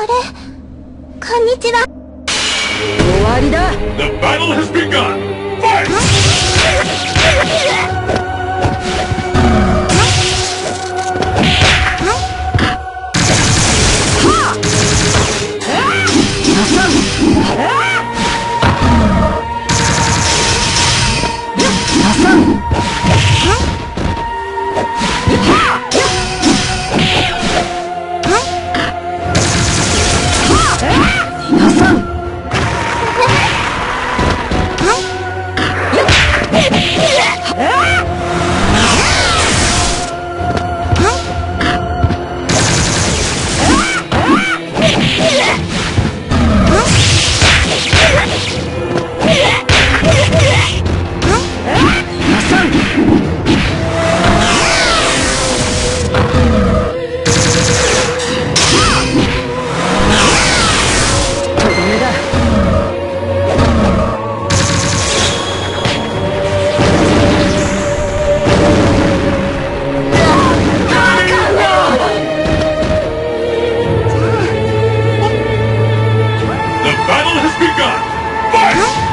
あれ？こんにちは。終わりだ Ah! battle has begun! Fight!